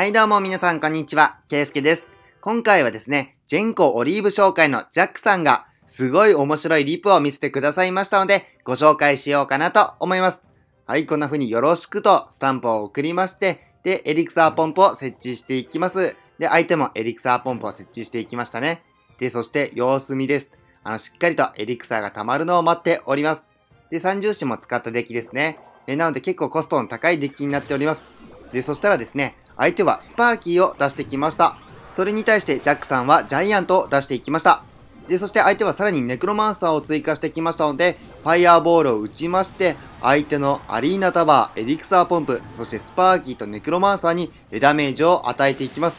はいどうも皆さんこんにちは、ケイスケです。今回はですね、ジェンコオリーブ紹介のジャックさんがすごい面白いリプを見せてくださいましたので、ご紹介しようかなと思います。はい、こんな風によろしくとスタンプを送りまして、で、エリクサーポンプを設置していきます。で、相手もエリクサーポンプを設置していきましたね。で、そして様子見です。あの、しっかりとエリクサーが溜まるのを待っております。で、三重視も使ったデッキですね。えなので結構コストの高いデッキになっております。で、そしたらですね、相手はスパーキーを出してきました。それに対してジャックさんはジャイアントを出していきました。で、そして相手はさらにネクロマンサーを追加してきましたので、ファイヤーボールを打ちまして、相手のアリーナタワー、エリクサーポンプ、そしてスパーキーとネクロマンサーにダメージを与えていきます。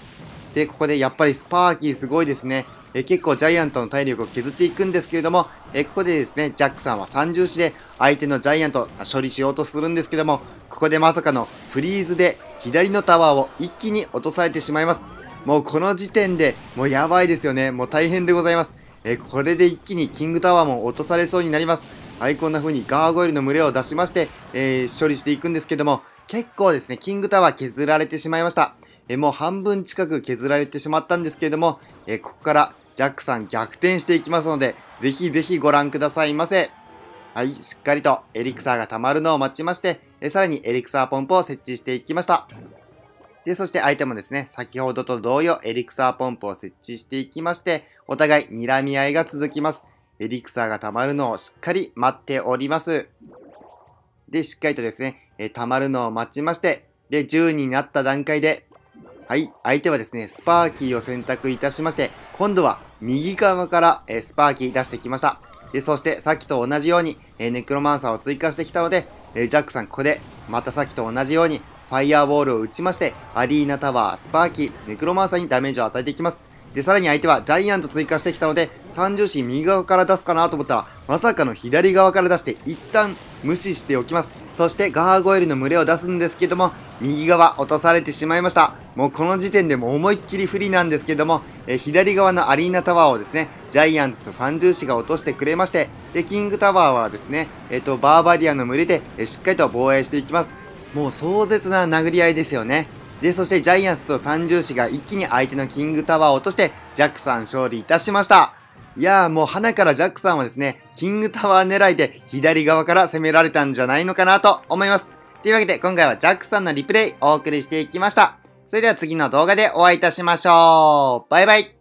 で、ここでやっぱりスパーキーすごいですね。え結構ジャイアントの体力を削っていくんですけれども、えここでですね、ジャックさんは三重視で相手のジャイアント処理しようとするんですけども、ここでまさかのフリーズで左のタワーを一気に落とされてしまいます。もうこの時点でもうやばいですよね。もう大変でございます。えこれで一気にキングタワーも落とされそうになります。はい、こんな風にガーゴイルの群れを出しまして、えー、処理していくんですけども、結構ですね、キングタワー削られてしまいました。えもう半分近く削られてしまったんですけれども、えここからジャックさん逆転していきますので、ぜひぜひご覧くださいませ。はい、しっかりとエリクサーが溜まるのを待ちまして、えさらにエリクサーポンプを設置していきました。で、そして相手もですね、先ほどと同様エリクサーポンプを設置していきまして、お互い睨み合いが続きます。エリクサーが溜まるのをしっかり待っております。で、しっかりとですね、え溜まるのを待ちまして、で、10になった段階で、はい、相手はですね、スパーキーを選択いたしまして、今度は右側から、えスパーキー出してきました。で、そしてさっきと同じように、えネクロマンサーを追加してきたので、えジャックさんここで、またさっきと同じように、ファイアーボールを打ちまして、アリーナタワー、スパーキー、ネクロマンサーにダメージを与えていきます。で、さらに相手はジャイアント追加してきたので、三重心右側から出すかなと思ったら、まさかの左側から出して、一旦無視しておきます。そしてガーゴイルの群れを出すんですけども、右側落とされてしまいました。もうこの時点でも思いっきり不利なんですけども、え左側のアリーナタワーをですね、ジャイアントと三重視が落としてくれまして、で、キングタワーはですね、えっ、と、バーバリアの群れで、えしっかりと防衛していきます。もう壮絶な殴り合いですよね。で、そしてジャイアンツと三重視が一気に相手のキングタワーを落として、ジャックさん勝利いたしました。いやーもう花からジャックさんはですね、キングタワー狙いで左側から攻められたんじゃないのかなと思います。というわけで今回はジャックさんのリプレイお送りしていきました。それでは次の動画でお会いいたしましょう。バイバイ。